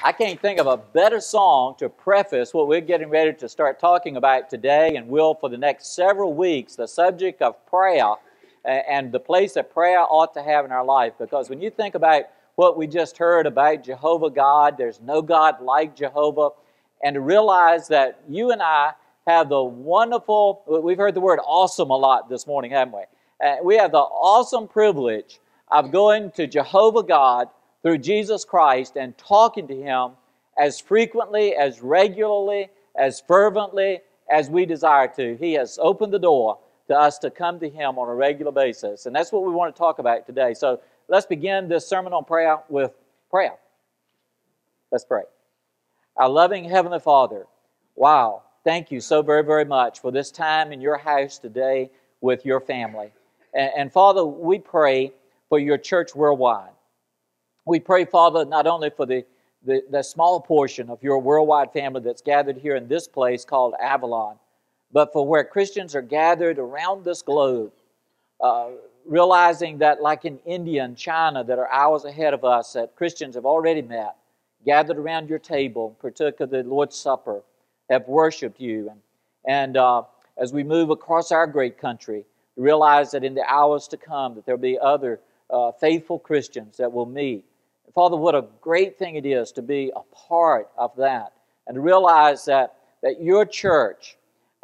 I can't think of a better song to preface what we're getting ready to start talking about today and will for the next several weeks the subject of prayer and the place that prayer ought to have in our life. Because when you think about what we just heard about Jehovah God, there's no God like Jehovah, and to realize that you and I have the wonderful, we've heard the word awesome a lot this morning, haven't we? Uh, we have the awesome privilege of going to Jehovah God through Jesus Christ and talking to Him as frequently, as regularly, as fervently as we desire to. He has opened the door to us to come to Him on a regular basis. And that's what we want to talk about today. So let's begin this sermon on prayer with prayer. Let's pray. Our loving Heavenly Father, wow, thank you so very, very much for this time in your house today with your family. And, and Father, we pray for your church worldwide. We pray, Father, not only for the, the, the, small portion of your worldwide family that's gathered here in this place called Avalon, but for where Christians are gathered around this globe, uh, realizing that, like in India and China, that are hours ahead of us, that Christians have already met, gathered around your table, partook of the Lord's Supper, have worshiped you. And, and uh, as we move across our great country, realize that in the hours to come that there'll be other uh, faithful Christians that will meet. Father, what a great thing it is to be a part of that and to realize that, that your church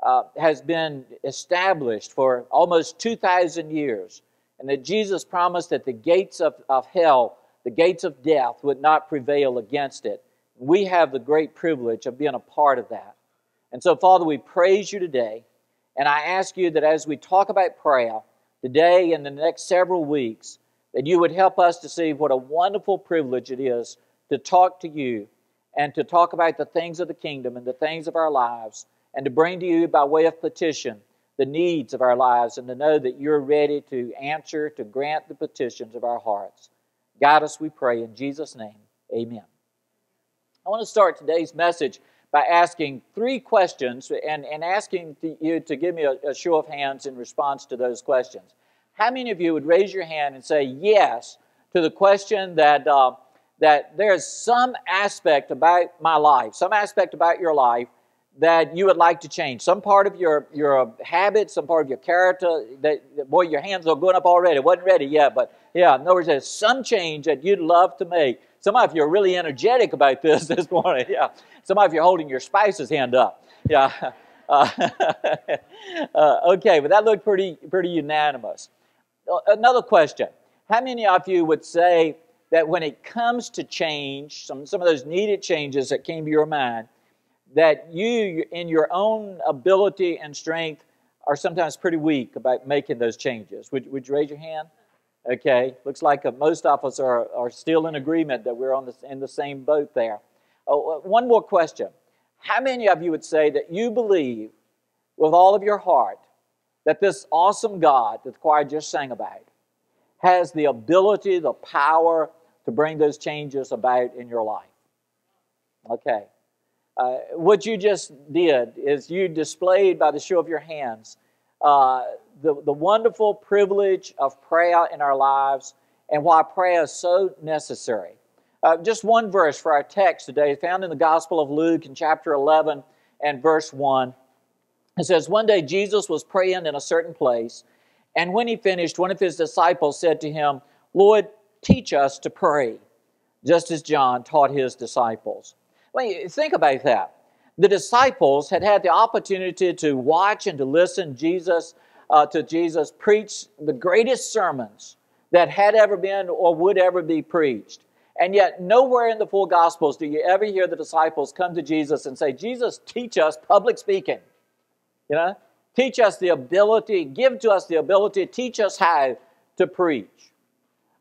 uh, has been established for almost 2,000 years and that Jesus promised that the gates of, of hell, the gates of death, would not prevail against it. We have the great privilege of being a part of that. And so, Father, we praise you today. And I ask you that as we talk about prayer today and the next several weeks, that you would help us to see what a wonderful privilege it is to talk to you and to talk about the things of the kingdom and the things of our lives and to bring to you by way of petition the needs of our lives and to know that you're ready to answer, to grant the petitions of our hearts. Guide us, we pray, in Jesus' name. Amen. I want to start today's message by asking three questions and, and asking you to give me a, a show of hands in response to those questions. How many of you would raise your hand and say yes to the question that, uh, that there's some aspect about my life, some aspect about your life that you would like to change? Some part of your, your habit, some part of your character that, boy, your hands are going up already. It wasn't ready yet, but yeah, in other words, there's some change that you'd love to make. Some of you are really energetic about this this morning. Yeah. Some of you are holding your spouse's hand up. Yeah. Uh, uh, okay, but that looked pretty, pretty unanimous. Uh, another question. How many of you would say that when it comes to change, some, some of those needed changes that came to your mind, that you, in your own ability and strength, are sometimes pretty weak about making those changes? Would, would you raise your hand? Okay, looks like uh, most of us are, are still in agreement that we're on the, in the same boat there. Oh, one more question. How many of you would say that you believe with all of your heart that this awesome God that the choir just sang about has the ability, the power to bring those changes about in your life? Okay. Uh, what you just did is you displayed by the show of your hands uh, the, the wonderful privilege of prayer in our lives and why prayer is so necessary. Uh, just one verse for our text today, found in the Gospel of Luke in chapter 11 and verse 1. It says, One day Jesus was praying in a certain place, and when he finished, one of his disciples said to him, Lord, teach us to pray, just as John taught his disciples. Well, think about that. The disciples had had the opportunity to watch and to listen Jesus uh, to Jesus preach the greatest sermons that had ever been or would ever be preached. And yet, nowhere in the full Gospels do you ever hear the disciples come to Jesus and say, Jesus, teach us public speaking. You know, teach us the ability, give to us the ability, teach us how to preach.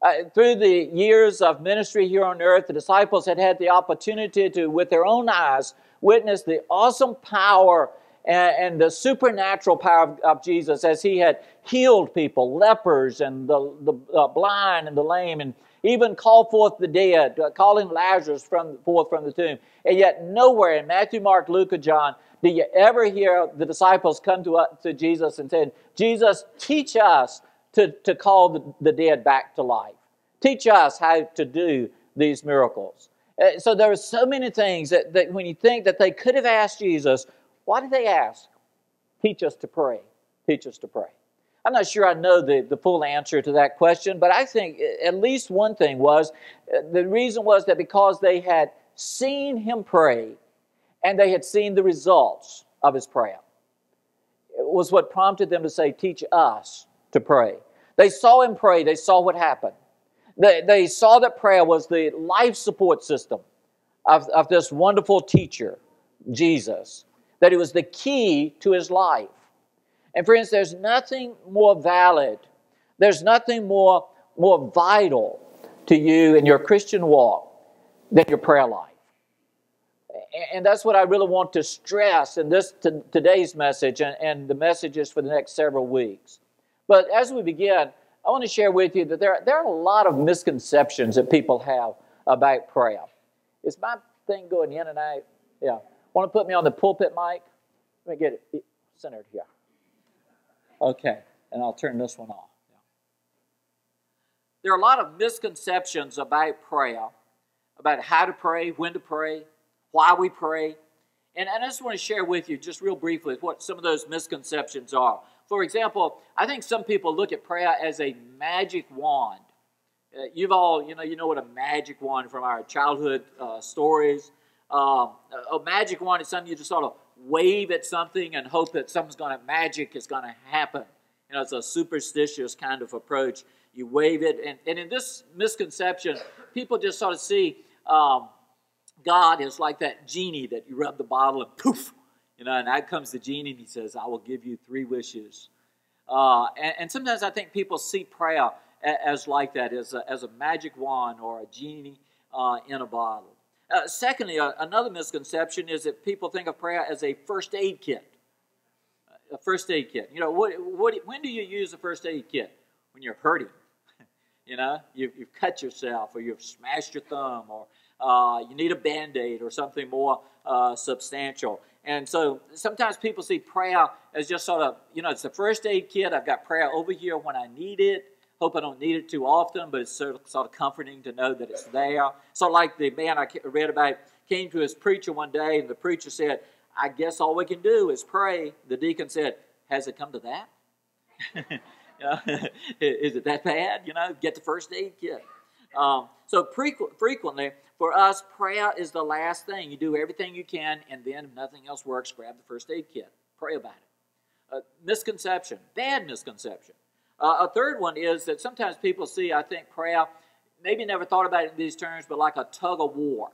Uh, through the years of ministry here on earth, the disciples had had the opportunity to, with their own eyes, witness the awesome power and, and the supernatural power of, of, Jesus as he had healed people, lepers and the, the uh, blind and the lame, and even called forth the dead, uh, calling Lazarus from, forth from the tomb. And yet, nowhere in Matthew, Mark, Luke, or John do you ever hear the disciples come to, uh, to Jesus and say, Jesus, teach us to, to call the, the dead back to life. Teach us how to do these miracles. Uh, so there are so many things that, that when you think that they could have asked Jesus, why did they ask? Teach us to pray. Teach us to pray. I'm not sure I know the, the full answer to that question, but I think at least one thing was uh, the reason was that because they had seen him pray and they had seen the results of his prayer. It was what prompted them to say, Teach us to pray. They saw him pray, they saw what happened. They, they saw that prayer was the life support system of, of this wonderful teacher, Jesus, that it was the key to his life. And friends, there's nothing more valid, there's nothing more, more vital to you in your Christian walk than your prayer life. And that's what I really want to stress in this today's message and, and the messages for the next several weeks. But as we begin, I want to share with you that there, there are a lot of misconceptions that people have about prayer. Is my thing going in and out? Yeah. Want to put me on the pulpit mic? Let me get it centered here. Okay, and I'll turn this one off. Yeah. There are a lot of misconceptions about prayer, about how to pray, when to pray, why we pray. And, and I just want to share with you, just real briefly, what some of those misconceptions are. For example, I think some people look at prayer as a magic wand. Uh, you've all, you know, you know what a magic wand from our childhood uh, stories. Um, a magic wand is something you just sort of wave at something and hope that something's going to magic is going to happen. You know, it's a superstitious kind of approach. You wave it, and, and in this misconception, people just sort of see um, God is like that genie that you rub the bottle and poof, you know, and out comes the genie and he says, I will give you three wishes. Uh, and, and, sometimes I think people see prayer as like that, as a, as a magic wand or a genie uh, in a bottle. Uh, secondly, uh, another misconception is that people think of prayer as a first aid kit. A first aid kit. You know, what, what, when do you use a first aid kit? When you're hurting. you know, you've, you've cut yourself or you've smashed your thumb or you need a band aid or something more uh, substantial. And so sometimes people see prayer as just sort of, you know, it's the first aid kit. I've got prayer over here when I need it. Hope I don't need it too often, but it's sort of, sort of comforting to know that it's there. So, like the man I read about came to his preacher one day, and the preacher said, I guess all we can do is pray. The deacon said, Has it come to that? is it that bad? You know, get the first aid kit. Um, so frequently, for us, prayer is the last thing. You do everything you can, and then if nothing else works, grab the first aid kit. Pray about it. Uh, misconception, bad misconception. Uh, a third one is that sometimes people see, I think, prayer, maybe never thought about it in these terms, but like a tug of war.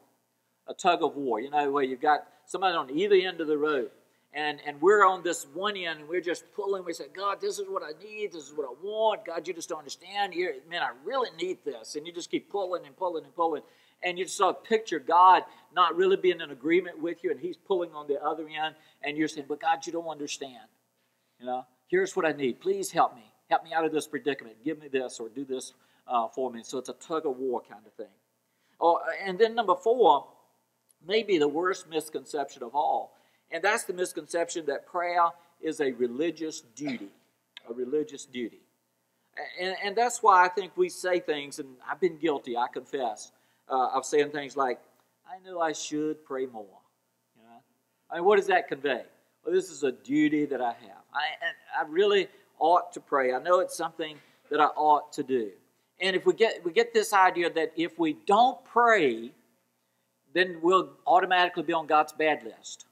A tug of war, you know, where you've got somebody on either end of the road and, and we're on this one end and we're just pulling. We say, God, this is what I need. This is what I want. God, you just don't understand. You're, man, I really need this. And you just keep pulling and pulling and pulling. And you sort of picture God not really being in agreement with you and He's pulling on the other end. And you're saying, but God, you don't understand. You know, here's what I need. Please help me. Help me out of this predicament. Give me this or do this uh, for me. So it's a tug of war kind of thing. Oh, and then number four, maybe the worst misconception of all and that's the misconception that prayer is a religious duty, a religious duty. And, and that's why I think we say things, and I've been guilty, I confess, uh, of saying things like, I know I should pray more. You know? I mean, what does that convey? Well, this is a duty that I have. I, I really ought to pray. I know it's something that I ought to do. And if we get, we get this idea that if we don't pray, then we'll automatically be on God's bad list.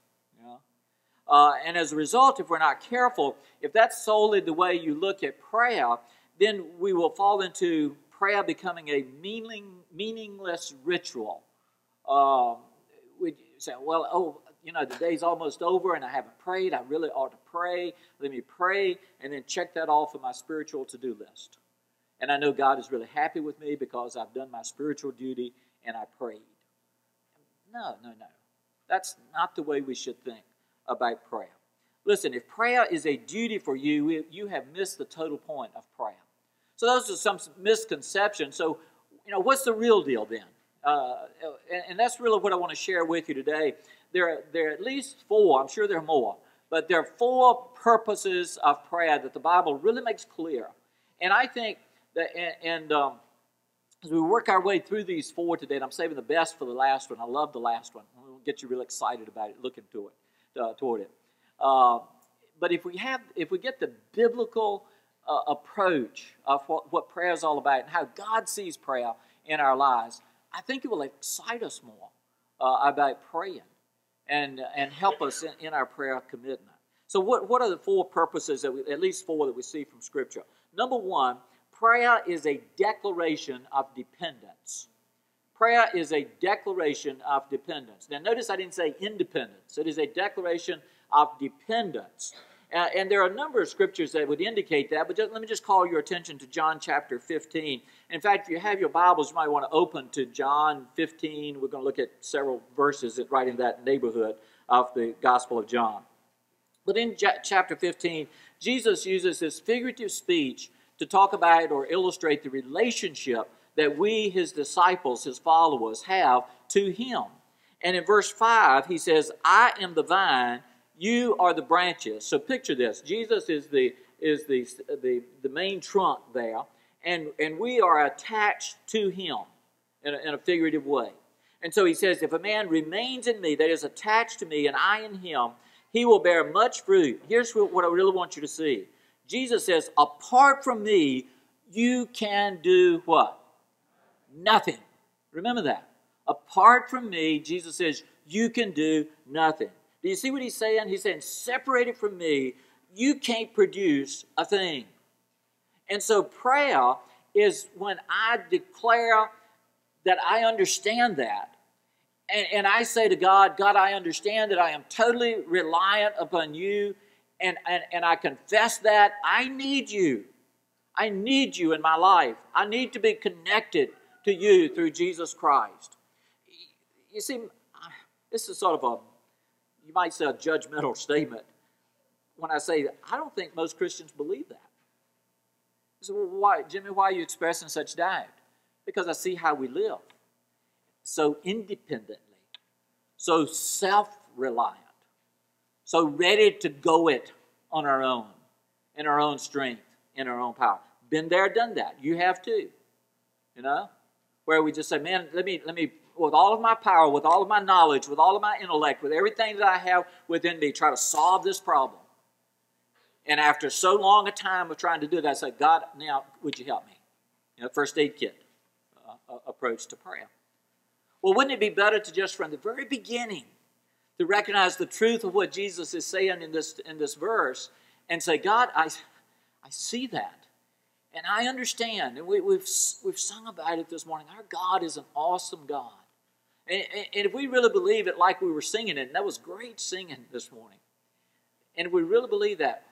Uh, and as a result, if we're not careful, if that's solely the way you look at prayer, then we will fall into prayer becoming a meaning, meaningless ritual. Um, we say, well, oh, you know, the day's almost over and I haven't prayed. I really ought to pray. Let me pray and then check that off of my spiritual to do list. And I know God is really happy with me because I've done my spiritual duty and I prayed. No, no, no. That's not the way we should think about prayer. Listen, if prayer is a duty for you, you have missed the total point of prayer. So those are some misconceptions. So, you know, what's the real deal then? Uh, and, and, that's really what I want to share with you today. There are, there are at least four, I'm sure there are more, but there are four purposes of prayer that the Bible really makes clear. And I think that, and, and um, as we work our way through these four today, and I'm saving the best for the last one. I love the last one. We'll get you real excited about it, looking to it, uh, toward it. Uh, but if we have, if we get the biblical uh, approach of what, what prayer is all about and how God sees prayer in our lives, I think it will excite us more uh, about praying and and help us in, in, our prayer commitment. So, what what are the four purposes that we, at least four that we see from Scripture? Number one, prayer is a declaration of dependence. Prayer is a declaration of dependence. Now, notice I didn't say independence. It is a declaration of dependence. Uh, and there are a number of scriptures that would indicate that, but just, let me just call your attention to John chapter 15. In fact, if you have your Bibles, you might want to open to John 15. We're going to look at several verses right in that neighborhood of the Gospel of John. But in chapter 15, Jesus uses this figurative speech to talk about or illustrate the relationship that we, his disciples, his followers, have to him. And in verse 5, he says, I am the vine you are the branches. So picture this. Jesus is the is the the, the main trunk there, and, and we are attached to him in a, in a figurative way. And so he says, if a man remains in me, that is attached to me, and I in him, he will bear much fruit. Here's what I really want you to see. Jesus says, apart from me, you can do what? Nothing. Remember that. Apart from me, Jesus says, you can do nothing. Do you see what he's saying? He's saying, separated from me, you can't produce a thing. And so prayer is when I declare that I understand that. And, and I say to God, God, I understand that I am totally reliant upon you. And, and, and I confess that I need you. I need you in my life. I need to be connected to you through Jesus Christ. You see, this is sort of a you might say a judgmental statement when I say that I don't think most Christians believe that. So, well, why, Jimmy, why are you expressing such doubt? Because I see how we live so independently, so self reliant, so ready to go it on our own, in our own strength, in our own power. Been there, done that. You have too. You know? Where we just say, man, let me, let me with all of my power, with all of my knowledge, with all of my intellect, with everything that I have within me, try to solve this problem. And after so long a time of trying to do that, I say, God, now would you help me? You know, first aid kit uh, uh, approach to prayer. Well, wouldn't it be better to just from the very beginning to recognize the truth of what Jesus is saying in this in this verse and say, God, I, I see that. And I understand, and we, we've, we've sung about it this morning. Our God is an awesome God. And, and if we really believe it like we were singing it, and that was great singing this morning, and if we really believe that,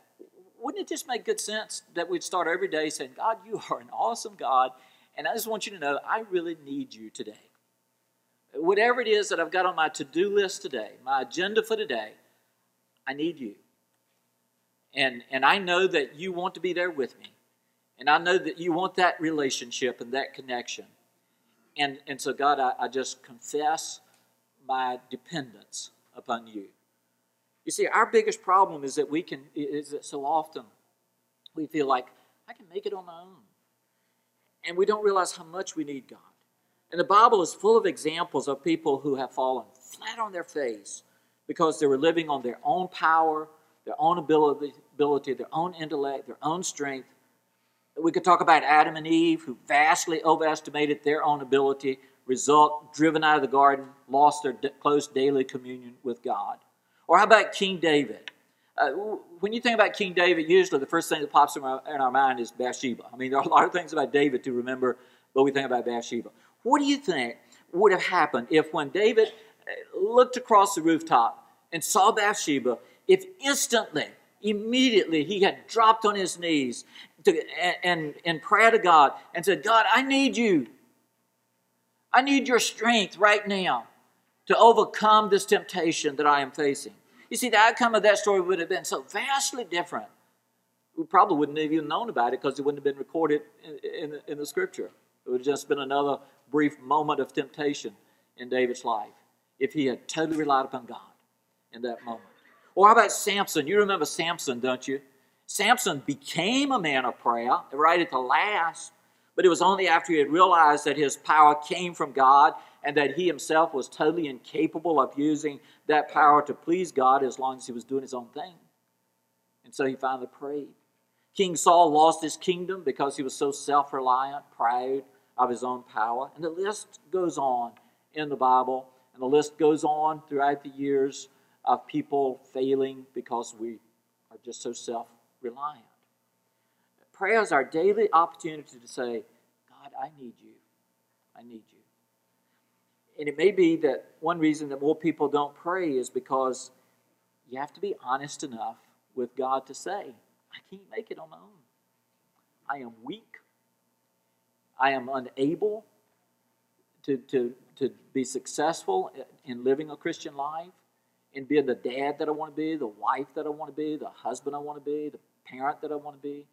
wouldn't it just make good sense that we'd start every day saying, God, you are an awesome God, and I just want you to know I really need you today. Whatever it is that I've got on my to do list today, my agenda for today, I need you. And, and I know that you want to be there with me. And I know that you want that relationship and that connection. And, and so, God, I, I just confess my dependence upon you. You see, our biggest problem is that we can, is that so often we feel like, I can make it on my own. And we don't realize how much we need God. And the Bible is full of examples of people who have fallen flat on their face because they were living on their own power, their own ability, ability their own intellect, their own strength, we could talk about Adam and Eve, who vastly overestimated their own ability, result driven out of the garden, lost their close daily communion with God. Or how about King David? Uh, when you think about King David, usually the first thing that pops in our, in our mind is Bathsheba. I mean, there are a lot of things about David to remember, but we think about Bathsheba. What do you think would have happened if when David uh, looked across the rooftop and saw Bathsheba, if instantly, immediately he had dropped on his knees to, and, and prayer to God and said, God, I need you. I need your strength right now to overcome this temptation that I am facing. You see, the outcome of that story would have been so vastly different. We probably wouldn't have even known about it because it wouldn't have been recorded in, in, in the scripture. It would have just been another brief moment of temptation in David's life if he had totally relied upon God in that moment. Or how about Samson? You remember Samson, don't you? Samson became a man of prayer right at the last, But it was only after he had realized that his power came from God and that he himself was totally incapable of using that power to please God as long as he was doing his own thing. And so he finally prayed. King Saul lost his kingdom because he was so self reliant, proud of his own power. And the list goes on in the Bible, and the list goes on throughout the years of people failing because we are just so self reliant. Prayer is our daily opportunity to say, God, I need you. I need you. And it may be that one reason that more people don't pray is because you have to be honest enough with God to say, I can't make it on my own. I am weak. I am unable to, to, to be successful in living a Christian life, in being the dad that I want to be, the wife that I want to be, the husband I want to be, the parent that I want to be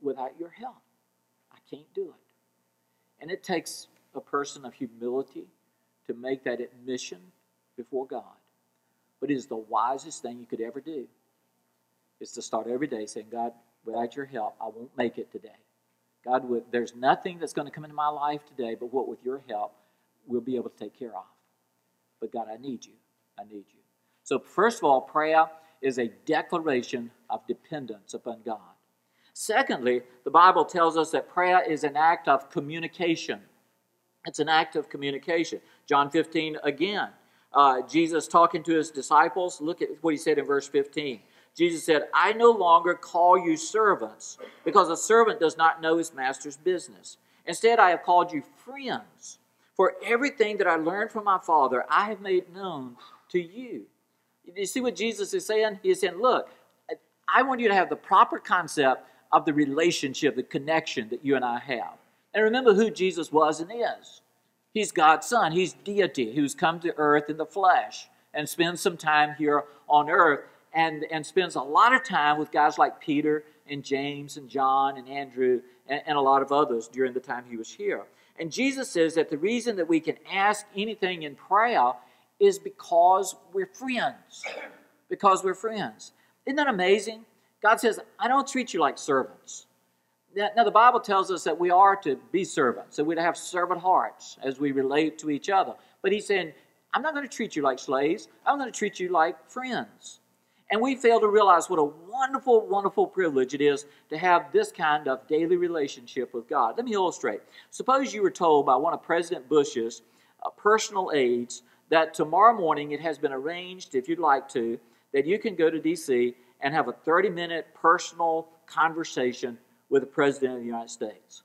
without your help. I can't do it. And it takes a person of humility to make that admission before God. But it is the wisest thing you could ever do is to start every day saying, God, without your help, I won't make it today. God, there's nothing that's going to come into my life today, but what with your help, we'll be able to take care of. But God, I need you. I need you. So, first of all, prayer is a declaration of dependence upon God. Secondly, the Bible tells us that prayer is an act of communication. It's an act of communication. John 15 again. Uh, Jesus talking to his disciples, look at what he said in verse 15. Jesus said, I no longer call you servants, because a servant does not know his master's business. Instead, I have called you friends. For everything that I learned from my Father, I have made known to you. You see what Jesus is saying? He's saying, Look, I want you to have the proper concept of the relationship, the connection that you and I have. And remember who Jesus was and is. He's God's Son. He's deity who's come to earth in the flesh and spends some time here on earth and, and spends a lot of time with guys like Peter and James and John and Andrew and, and a lot of others during the time he was here. And Jesus says that the reason that we can ask anything in prayer is because we're friends. Because we're friends. Isn't that amazing? God says, I don't treat you like servants. Now, the Bible tells us that we are to be servants, that we're to have servant hearts as we relate to each other. But He's saying, I'm not going to treat you like slaves, I'm going to treat you like friends. And we fail to realize what a wonderful, wonderful privilege it is to have this kind of daily relationship with God. Let me illustrate. Suppose you were told by one of President Bush's uh, personal aides that tomorrow morning it has been arranged, if you'd like to, that you can go to D.C. and have a 30 minute personal conversation with the President of the United States.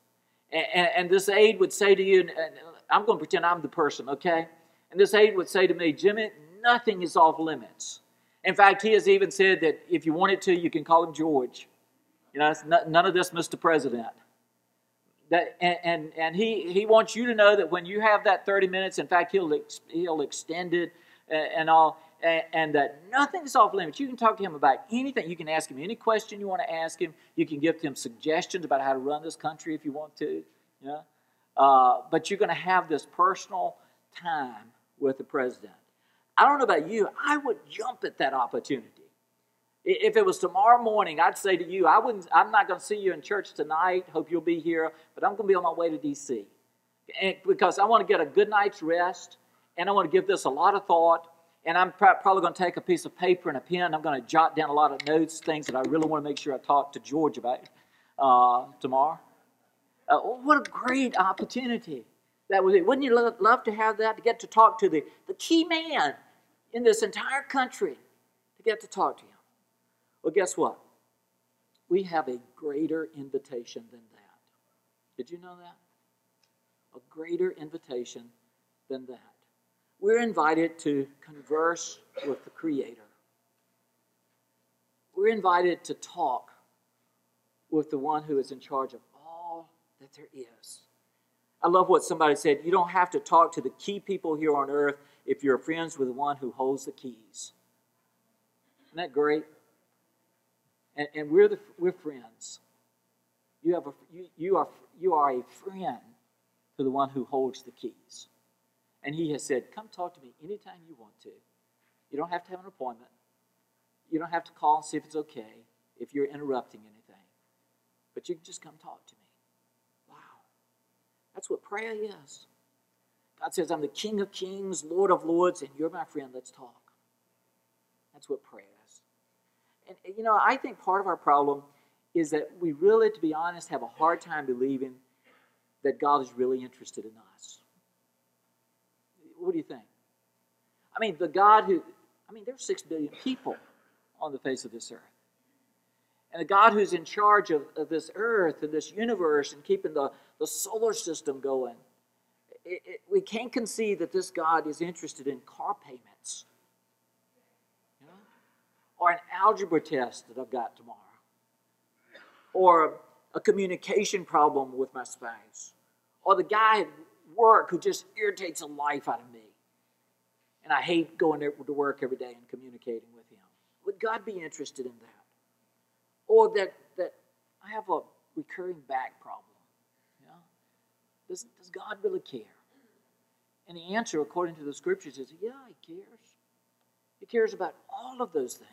And, and, and this aide would say to you, and I'm going to pretend I'm the person, okay? And this aide would say to me, Jimmy, nothing is off limits. In fact, he has even said that if you wanted to, you can call him George. You know, none of this, Mr. President. That, and, and, and he, he wants you to know that when you have that 30 minutes, in fact, he'll, he'll extend it and, and all and, and that nothing's off limits. You can talk to him about anything. You can ask him any question you want to ask him. You can give him suggestions about how to run this country if you want to. Know? Uh, but you're going to have this personal time with the president. I don't know about you, I would jump at that opportunity. If it was tomorrow morning, I'd say to you, I wouldn't, I'm not going to see you in church tonight. Hope you'll be here, but I'm going to be on my way to D.C. And because I want to get a good night's rest, and I want to give this a lot of thought, and I'm probably going to take a piece of paper and a pen. I'm going to jot down a lot of notes, things that I really want to make sure I talk to George about uh, tomorrow. Uh, what a great opportunity that would be. Wouldn't you love, love to have that, to get to talk to the, the key man in this entire country, to get to talk to him? Well, guess what? We have a greater invitation than that. Did you know that? A greater invitation than that we're invited to converse with the Creator. We're invited to talk with the one who is in charge of all that there is. I love what somebody said. You don't have to talk to the key people here on earth if you're friends with the one who holds the keys. Isn't that great? And, and we're, the, we're friends. You, have a, you, you, are, you are a friend to the one who holds the keys. And he has said, Come talk to me anytime you want to. You don't have to have an appointment. You don't have to call and see if it's okay if you're interrupting anything. But you can just come talk to me. Wow. That's what prayer is. God says, I'm the King of Kings, Lord of Lords, and you're my friend. Let's talk. That's what prayer. And, you know, I think part of our problem is that we really, to be honest, have a hard time believing that God is really interested in us. What do you think? I mean, the God who, I mean, there's six billion people on the face of this earth. And the God who's in charge of, of this earth and this universe and keeping the, the solar system going, it, it, we can't conceive that this God is interested in car payments? Or an algebra test that I've got tomorrow or a communication problem with my spouse or the guy at work who just irritates the life out of me and I hate going to work every day and communicating with him. Would God be interested in that? Or that, that I have a recurring back problem. Does, does God really care? And the answer, according to the scriptures, is yeah, He cares. He cares about all of those things.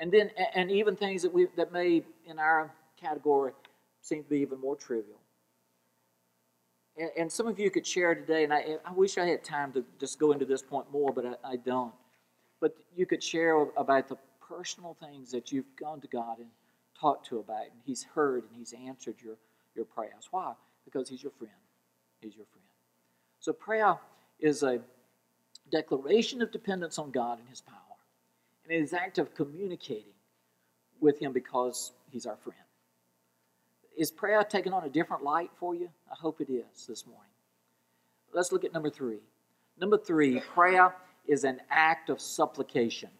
And then, and even things that we that may in our category seem to be even more trivial. And, and some of you could share today, and I, I wish I had time to just go into this point more, but I, I don't. But you could share about the personal things that you've gone to God and talked to about, and He's heard and He's answered your, your prayers. Why? Because He's your friend. He's your friend. So prayer is a declaration of dependence on God and His power. And it is an act of communicating with Him because He's our friend. Is prayer taking on a different light for you? I hope it is this morning. Let's look at number three. Number three, prayer is an act of supplication.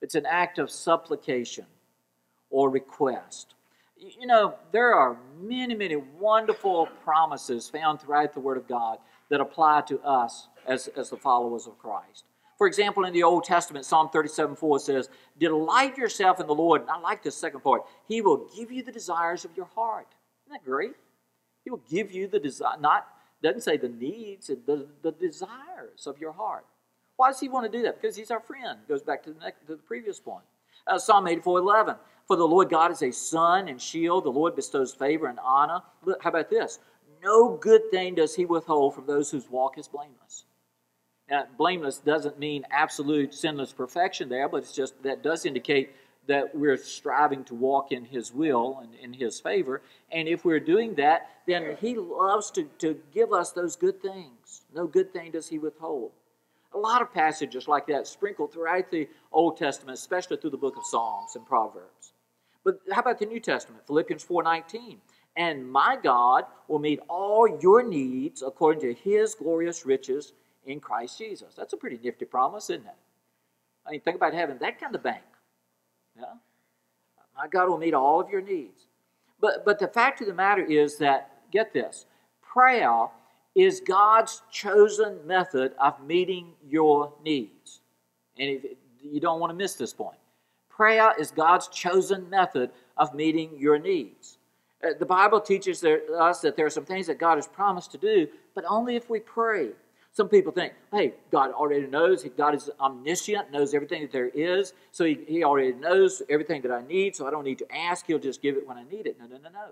It's an act of supplication or request. You know, there are many, many wonderful promises found throughout the Word of God that apply to us as, as the followers of Christ. For example, in the Old Testament, Psalm 37 4 says, Delight yourself in the Lord. And I like this second part. He will give you the desires of your heart. Isn't that great? He will give you the desire, not, doesn't say the needs, the, the desires of your heart. Why does he want to do that? Because he's our friend. Goes back to the, next, to the previous point. Uh, Psalm 84 11. For the Lord God is a sun and shield. The Lord bestows favor and honor. How about this? No good thing does he withhold from those whose walk is blameless. Now, blameless doesn't mean absolute sinless perfection there, but it's just that does indicate that we're striving to walk in His will and in His favor. And if we're doing that, then He loves to, to give us those good things. No good thing does He withhold. A lot of passages like that sprinkled throughout the Old Testament, especially through the book of Psalms and Proverbs. But how about the New Testament? Philippians 4:19. And my God will meet all your needs according to his glorious riches in Christ Jesus. That's a pretty nifty promise, isn't it? I mean, think about having that kind of bank. Yeah? My God will meet all of your needs. But, but the fact of the matter is that, get this, prayer is God's chosen method of meeting your needs. And if, you don't want to miss this point. Prayer is God's chosen method of meeting your needs. Uh, the Bible teaches us that there are some things that God has promised to do, but only if we pray. Some people think, hey, God already knows. God is omniscient, knows everything that there is. So he, he already knows everything that I need, so I don't need to ask. He'll just give it when I need it. No, no, no, no.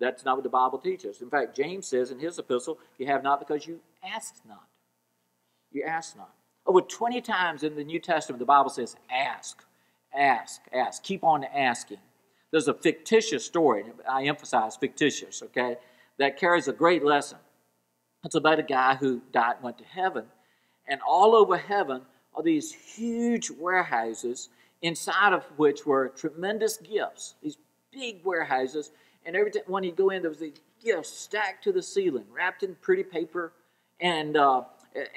That's not what the Bible teaches. In fact, James says in his epistle, you have not because you ask not. You ask not. Over 20 times in the New Testament, the Bible says, ask, ask, ask. Keep on asking. There's a fictitious story, I emphasize fictitious, okay, that carries a great lesson. It's about a guy who died and went to heaven. And all over heaven are these huge warehouses, inside of which were tremendous gifts, these big warehouses. And every time when you go in, there was these gifts stacked to the ceiling, wrapped in pretty paper. And, uh,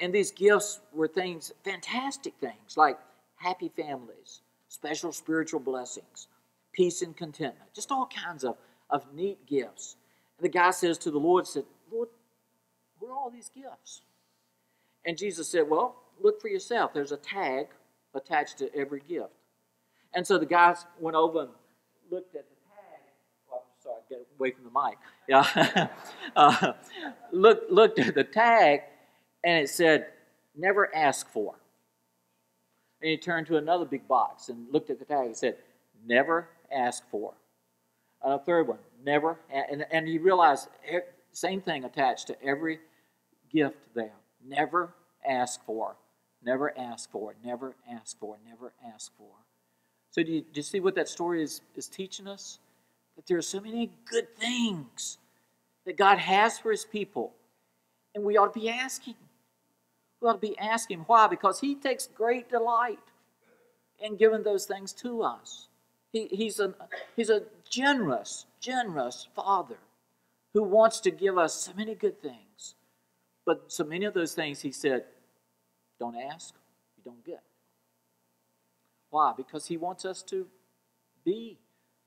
and these gifts were things, fantastic things, like happy families, special spiritual blessings, peace and contentment, just all kinds of, of neat gifts. And the guy says to the Lord, said, Lord, where are all these gifts? And Jesus said, Well, look for yourself. There's a tag attached to every gift. And so the guys went over and looked at the tag. Well, sorry, get away from the mic. Yeah. uh, look, looked at the tag, and it said, Never ask for. And he turned to another big box and looked at the tag and said, Never ask for. And A third one, never. And, and he realized the same thing attached to every gift there. Never ask for, never ask for, never ask for, never ask for. So, do you, do you see what that story is, is teaching us? That there are so many good things that God has for His people, and we ought to be asking. We ought to be asking. Why? Because He takes great delight in giving those things to us. He, he's, a, he's a generous, generous Father who wants to give us so many good things. But so many of those things, He said, don't ask, you don't get. Why? Because He wants us to be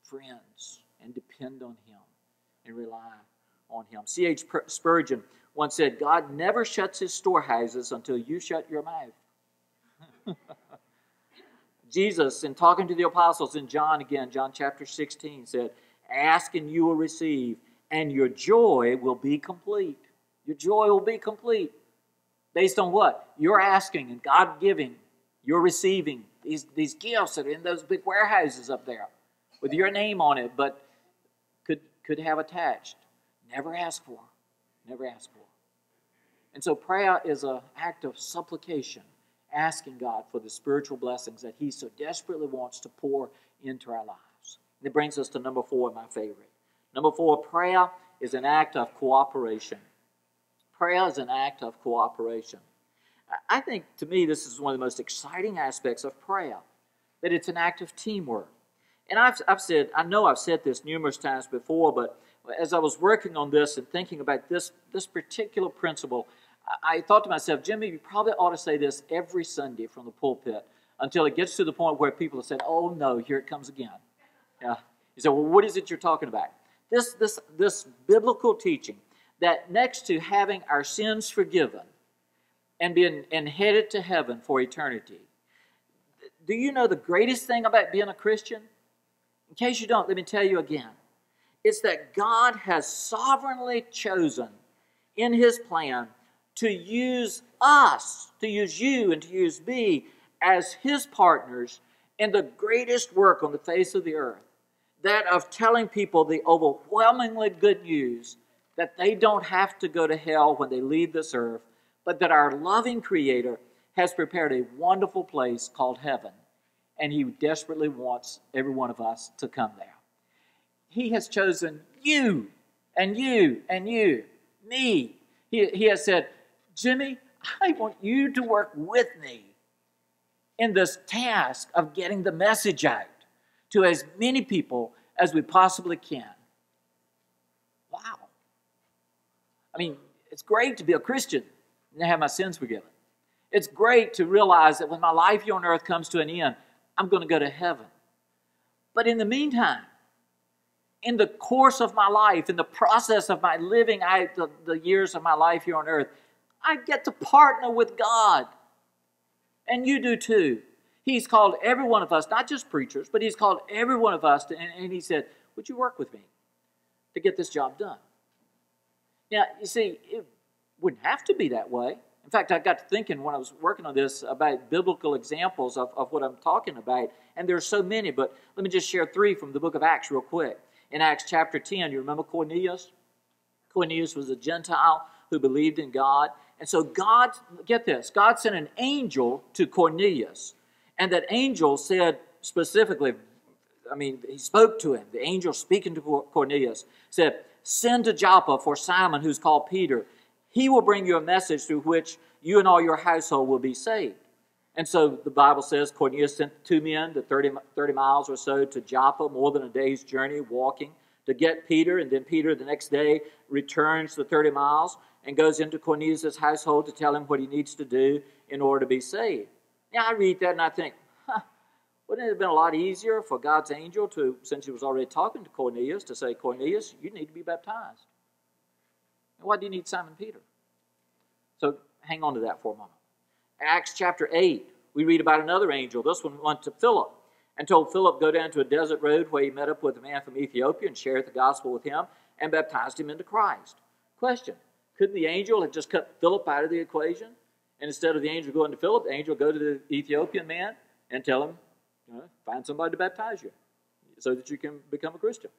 friends and depend on Him and rely on Him. C.H. Spurgeon once said, God never shuts His storehouses until you shut your mouth. Jesus, in talking to the apostles in John again, John chapter 16, said, Ask and you will receive, and your joy will be complete. Your joy will be complete. Based on what? You're asking and God giving. You're receiving these, these gifts that are in those big warehouses up there with your name on it, but could, could have attached. Never ask for. Never ask for. And so prayer is an act of supplication, asking God for the spiritual blessings that He so desperately wants to pour into our lives. And it brings us to number four, my favorite. Number four, prayer is an act of cooperation. Prayer is an act of cooperation. I think to me this is one of the most exciting aspects of prayer, that it's an act of teamwork. And I've, I've said, I know I've said this numerous times before, but as I was working on this and thinking about this, this particular principle, I, thought to myself, Jimmy, you probably ought to say this every Sunday from the pulpit until it gets to the point where people have said, oh no, here it comes again. Yeah. You say, well, what is it you're talking about? This, this, this biblical teaching that next to having our sins forgiven and being and headed to heaven for eternity, do you know the greatest thing about being a Christian? In case you don't, let me tell you again. It's that God has sovereignly chosen in His plan to use us, to use you, and to use me as His partners in the greatest work on the face of the earth that of telling people the overwhelmingly good news that they don't have to go to hell when they leave this earth, but that our loving Creator has prepared a wonderful place called heaven, and He desperately wants every one of us to come there. He has chosen you, and you, and you, me. He, he has said, Jimmy, I want you to work with me in this task of getting the message out to as many people as we possibly can. Wow. I mean, it's great to be a Christian and to have my sins forgiven. It's great to realize that when my life here on earth comes to an end, I'm going to go to heaven. But in the meantime, in the course of my life, in the process of my living out the, the years of my life here on earth, I get to partner with God. And you do too. He's called every one of us, not just preachers, but He's called every one of us, to, and, and He said, Would you work with me to get this job done? Now, you see, it wouldn't have to be that way. In fact, I got to thinking when I was working on this about biblical examples of, of what I'm talking about, and there are so many, but let me just share three from the book of Acts real quick. In Acts chapter 10, you remember Cornelius? Cornelius was a Gentile who believed in God. And so God, get this, God sent an angel to Cornelius. And that angel said specifically, I mean, he spoke to him. The angel speaking to Cornelius said, Send to Joppa for Simon, who's called Peter. He will bring you a message through which you and all your household will be saved. And so the Bible says Cornelius sent two men to 30, 30 miles or so to Joppa, more than a day's journey walking to get Peter. And then Peter, the next day, returns the 30 miles and goes into Cornelius' household to tell him what he needs to do in order to be saved. Now I read that and I think, huh, wouldn't it have been a lot easier for God's angel to, since he was already talking to Cornelius, to say, Cornelius, you need to be baptized? And why do you need Simon Peter? So hang on to that for a moment. Acts chapter 8, we read about another angel. This one went to Philip and told Philip, Go down to a desert road where he met up with a man from Ethiopia and shared the gospel with him and baptized him into Christ. Question Couldn't the angel have just cut Philip out of the equation? And instead of the angel going to Philip, the angel go to the Ethiopian man and tell him, you know, find somebody to baptize you so that you can become a Christian.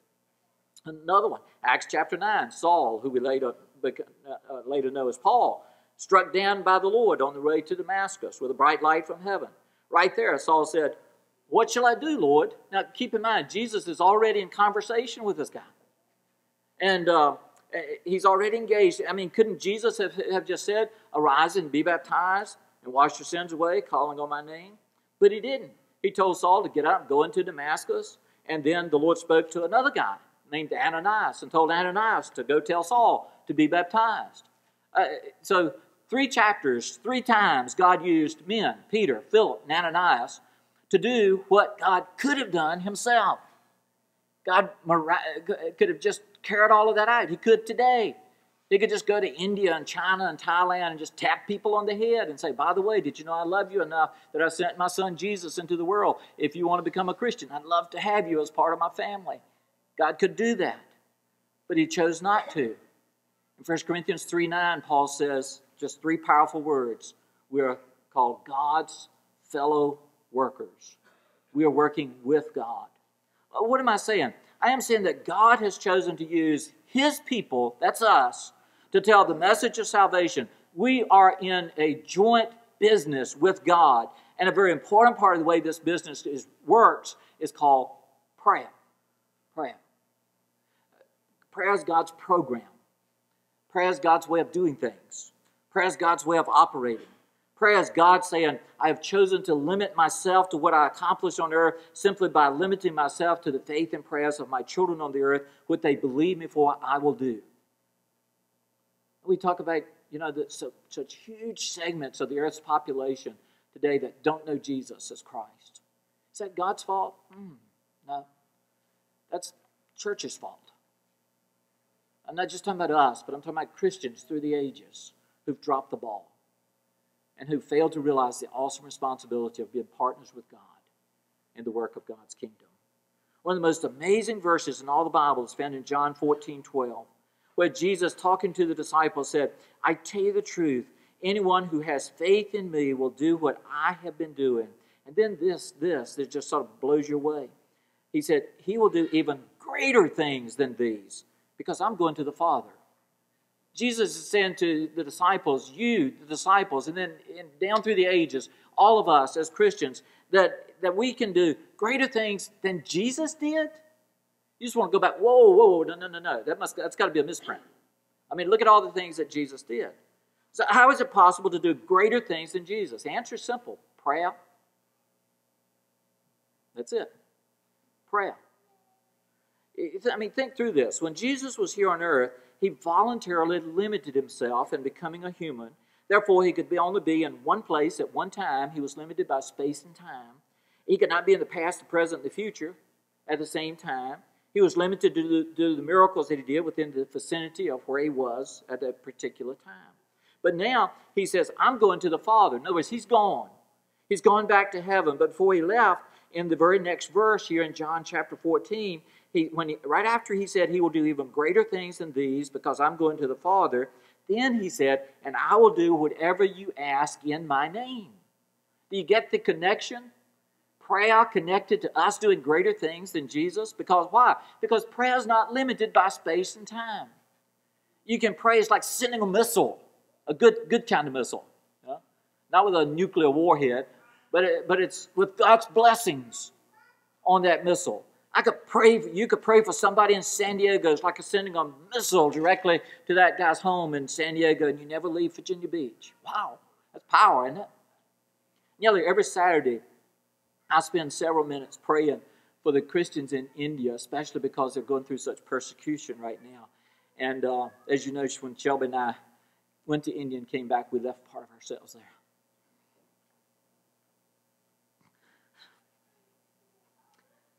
Another one, Acts chapter 9, Saul, who we later, uh, uh, later know as Paul, struck down by the Lord on the way to Damascus with a bright light from heaven. Right there, Saul said, What shall I do, Lord? Now keep in mind, Jesus is already in conversation with this guy. And uh, he's already engaged. I mean, couldn't Jesus have, have just said, Arise and be baptized and wash your sins away, calling on my name? But he didn't. He told Saul to get up and go into Damascus. And then the Lord spoke to another guy named Ananias and told Ananias to go tell Saul to be baptized. Uh, so, three chapters, three times, God used men, Peter, Philip, and Ananias, to do what God could have done himself. God could have just carried all of that out. He could today. He could just go to India and China and Thailand and just tap people on the head and say, By the way, did you know I love you enough that I sent my son Jesus into the world? If you want to become a Christian, I'd love to have you as part of my family. God could do that, but he chose not to. In 1 Corinthians 3 9, Paul says just three powerful words. We are called God's fellow workers. We are working with God. What am I saying? I am saying that God has chosen to use his people, that's us, to tell the message of salvation. We are in a joint business with God. And a very important part of the way this business is, works is called prayer. Prayer. Prayer is God's program. Prayer is God's way of doing things. Prayer is God's way of operating. Prayer is God saying, I have chosen to limit myself to what I accomplish on earth simply by limiting myself to the faith and prayers of my children on the earth. What they believe me for, I will do. We talk about, you know, the, so, such huge segments of the earth's population today that don't know Jesus as Christ. Is that God's fault? Mm, no. That's church's fault. I'm not just talking about us, but I'm talking about Christians through the ages who've dropped the ball and who failed to realize the awesome responsibility of being partners with God in the work of God's kingdom. One of the most amazing verses in all the Bible is found in John 14 12, where Jesus, talking to the disciples, said, I tell you the truth, anyone who has faith in me will do what I have been doing. And then this, this, that just sort of blows your way. He said, He will do even greater things than these because I'm going to the Father. Jesus is saying to the disciples, you, the disciples, and then and down through the ages, all of us as Christians, that, that we can do greater things than Jesus did? You just want to go back, whoa, whoa, no, no, no, no. That must, that's got to be a misprint. I mean, look at all the things that Jesus did. So, how is it possible to do greater things than Jesus? The answer is simple prayer. That's it. Prayer. I mean, think through this. When Jesus was here on earth, he voluntarily limited himself in becoming a human. Therefore, he could only be in one place at one time. He was limited by space and time. He could not be in the past, the present, and the future at the same time. He was limited to do the miracles that he did within the vicinity of where he was at that particular time. But now he says, I'm going to the Father. In other words, he's gone. He's gone back to heaven. But before he left, in the very next verse here in John chapter 14, he, when he, right after he said he will do even greater things than these because I'm going to the Father, then he said, and I will do whatever you ask in my name. Do you get the connection? Prayer connected to us doing greater things than Jesus? Because why? Because prayer is not limited by space and time. You can pray, it's like sending a missile, a good, good kind of missile. Yeah? Not with a nuclear warhead, but, it, but it's with God's blessings on that missile. I could pray, for, you could pray for somebody in San Diego. It's like sending a missile directly to that guy's home in San Diego, and you never leave Virginia Beach. Wow, that's power, isn't it? Nearly every Saturday, I spend several minutes praying for the Christians in India, especially because they're going through such persecution right now. And uh, as you know, when Shelby and I went to India and came back, we left part of ourselves there.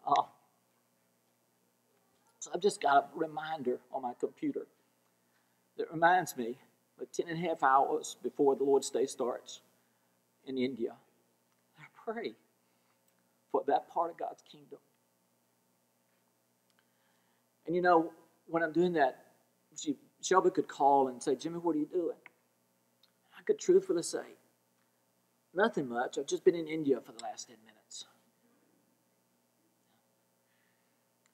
Uh, so I've just got a reminder on my computer that reminds me that 10 and a half hours before the Lord's Day starts in India, I pray that part of God's kingdom. And you know, when I'm doing that, she, Shelby could call and say, Jimmy, what are you doing? I could truthfully say, nothing much. I've just been in India for the last 10 minutes.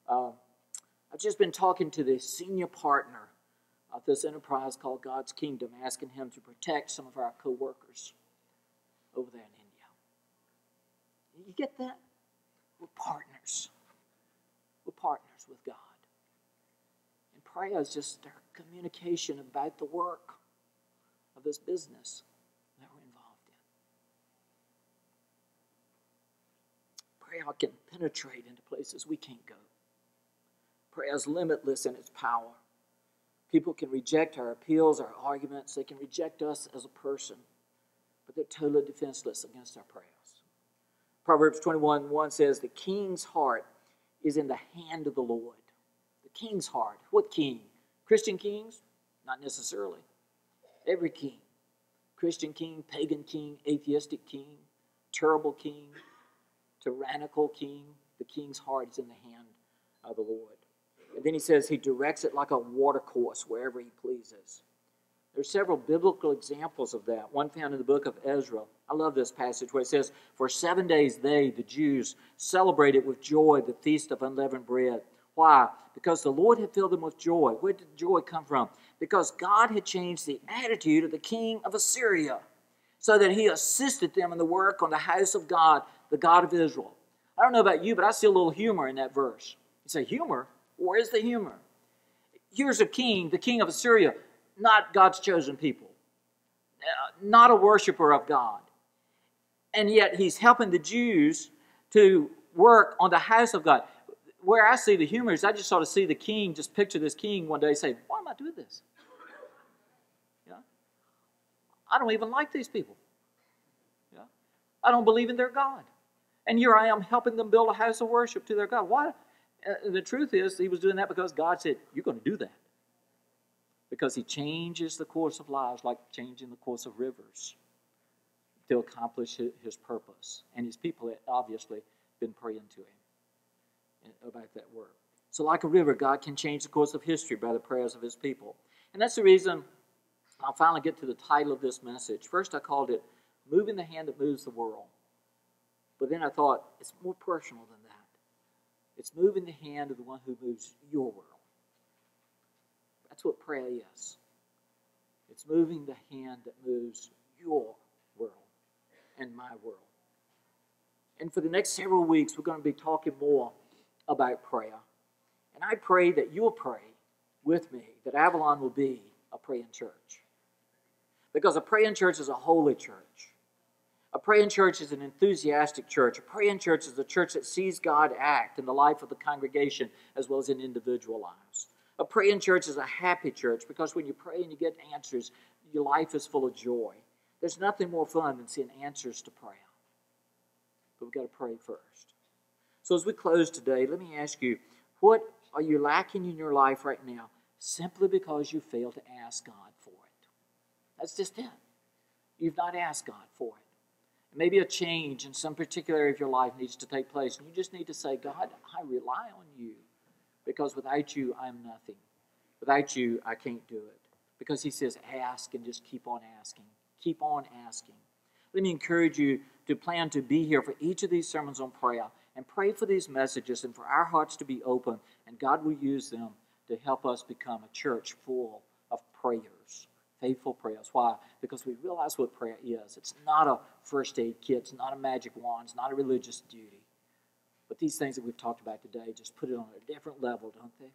Uh, I've just been talking to the senior partner of this enterprise called God's Kingdom, asking him to protect some of our co workers over there in India. You get that? We're partners. We're partners with God. And prayer is just our communication about the work of this business that we're involved in. Prayer can penetrate into places we can't go. Prayer is limitless in its power. People can reject our appeals, our arguments, they can reject us as a person, but they're totally defenseless against our prayers. Proverbs 21 1 says, The king's heart is in the hand of the Lord. The king's heart. What king? Christian kings? Not necessarily. Every king. Christian king, pagan king, atheistic king, terrible king, tyrannical king. The king's heart is in the hand of the Lord. And then he says he directs it like a watercourse wherever he pleases. There's several biblical examples of that. One found in the book of Ezra. I love this passage where it says, For seven days they, the Jews, celebrated with joy the feast of unleavened bread. Why? Because the Lord had filled them with joy. Where did joy come from? Because God had changed the attitude of the king of Assyria so that he assisted them in the work on the house of God, the God of Israel. I don't know about you, but I see a little humor in that verse. You say, humor? Where's the humor? Here's a king, the king of Assyria, not God's chosen people, uh, not a worshiper of God. And yet he's helping the Jews to work on the house of God. Where I see the humor is I just sort of see the king, just picture this king one day say, Why am I doing this? Yeah. I don't even like these people. Yeah. I don't believe in their God. And here I am helping them build a house of worship to their God. Why? Uh, the truth is, he was doing that because God said, You're going to do that because he changes the course of lives like changing the course of rivers to accomplish his purpose. And his people had obviously been praying to him uh, about that work. So, like a river, God can change the course of history by the prayers of his people. And that's the reason I'll finally get to the title of this message. First, I called it Moving the Hand That Moves the World. But then I thought it's more personal than that. It's moving the hand of the one who moves your world. That's what prayer is. It's moving the hand that moves your world and my world. And for the next several weeks, we're going to be talking more about prayer. And I pray that you'll pray with me that Avalon will be a praying church. Because a praying church is a holy church. A praying church is an enthusiastic church. A praying church is a church that sees God act in the life of the congregation as well as in individual lives. A praying church is a happy church because when you pray and you get answers, your life is full of joy. There's nothing more fun than seeing answers to prayer. But we've got to pray first. So as we close today, let me ask you, what are you lacking in your life right now simply because you fail to ask God for it? That's just it. You've not asked God for it. Maybe a change in some particular area of your life needs to take place, and you just need to say, God, I rely on you because without you, I'm nothing. Without you, I can't do it. Because he says, ask and just keep on asking. Keep on asking. Let me encourage you to plan to be here for each of these sermons on prayer and pray for these messages and for our hearts to be open, and God will use them to help us become a church full of prayers, faithful prayers. Why? Because we realize what prayer is. It's not a first aid kit, it's not a magic wand, it's not a religious duty. But these things that we've talked about today just put it on a different level, don't they?